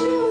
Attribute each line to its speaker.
Speaker 1: you.